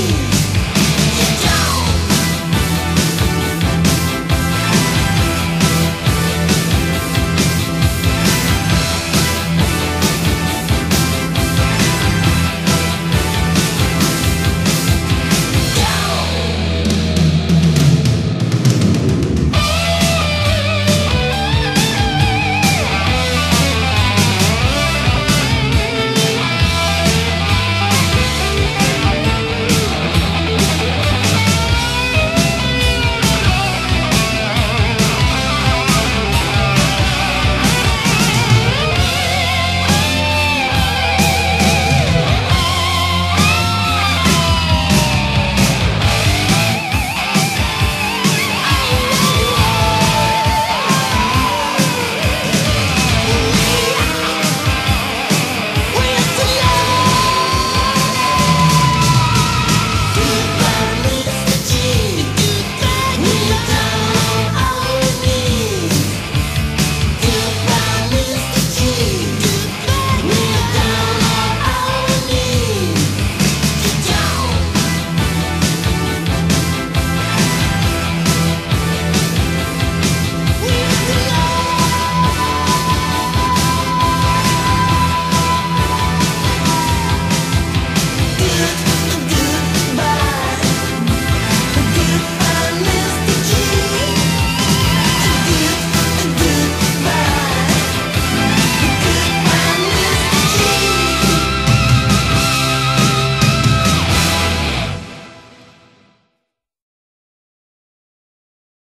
me.